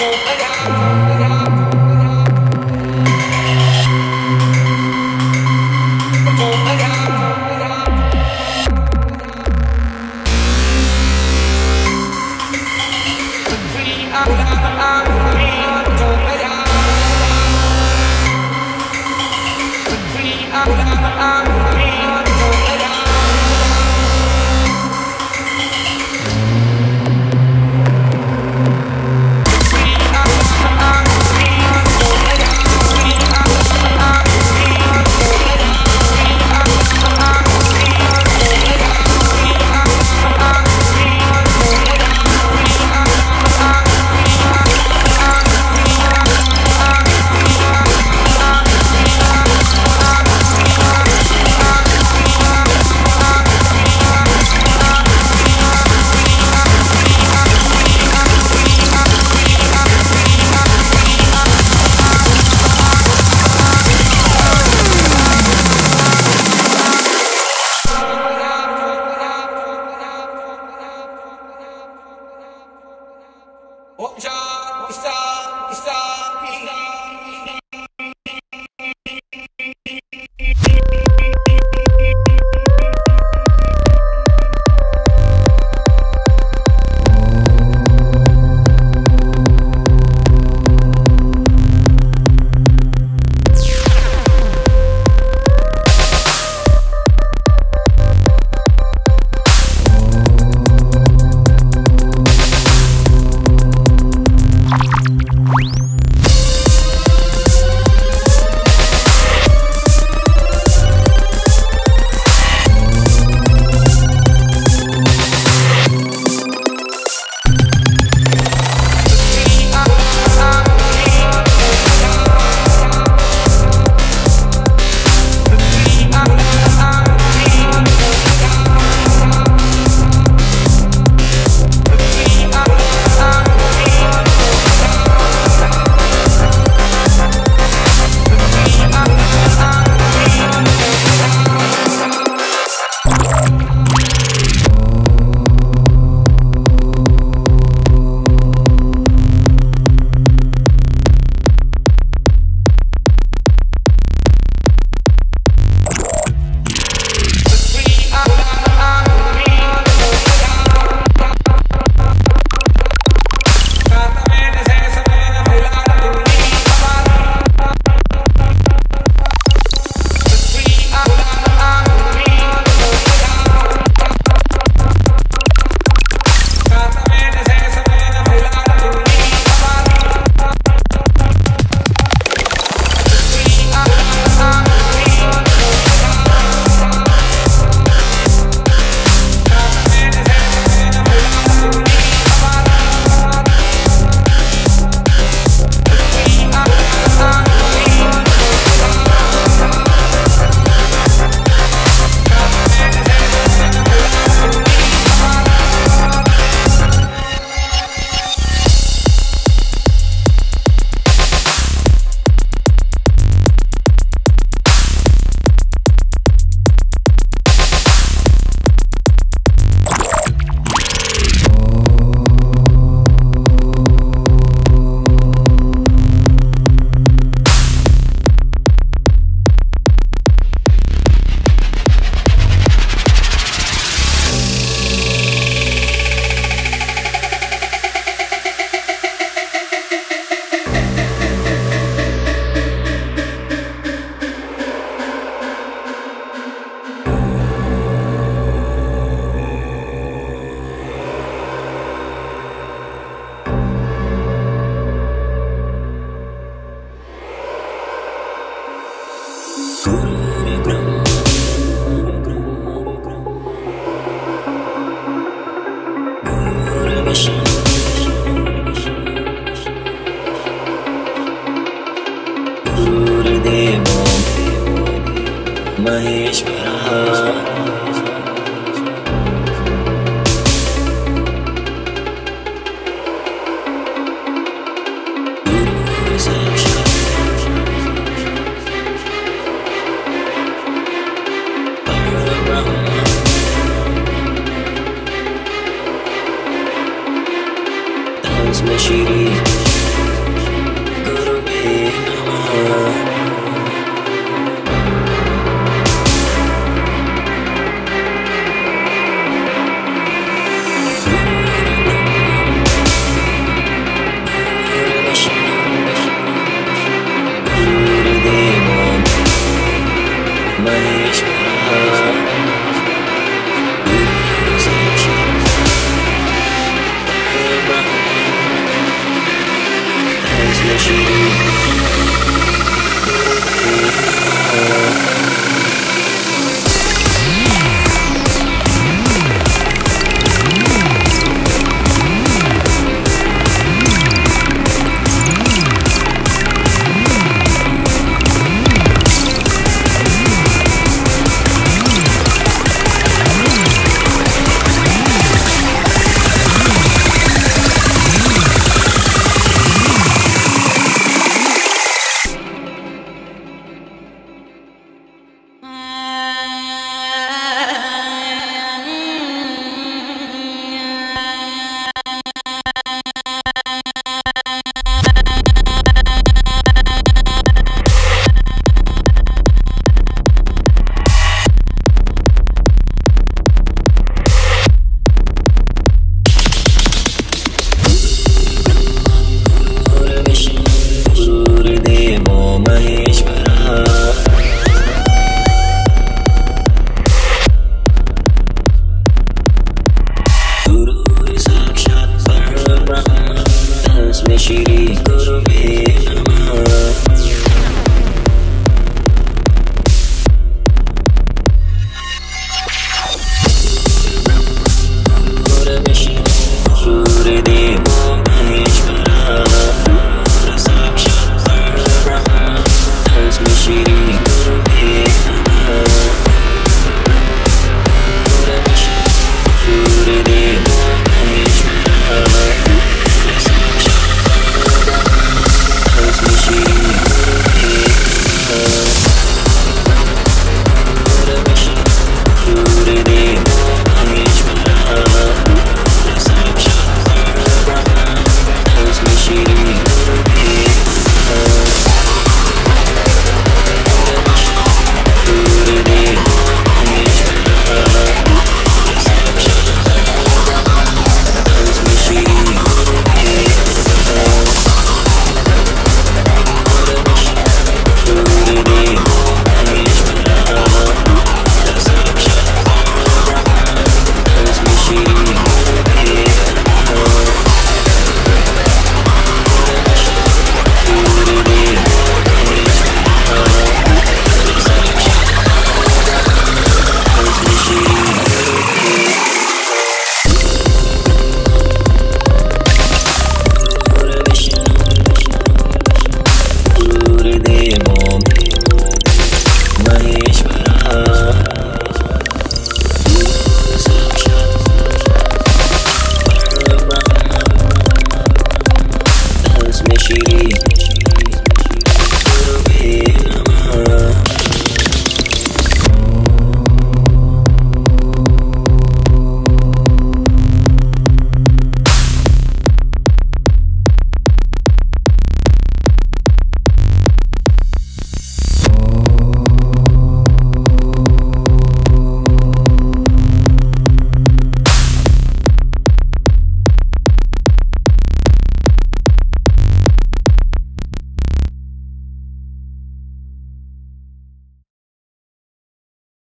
acompanhar. Transmashiri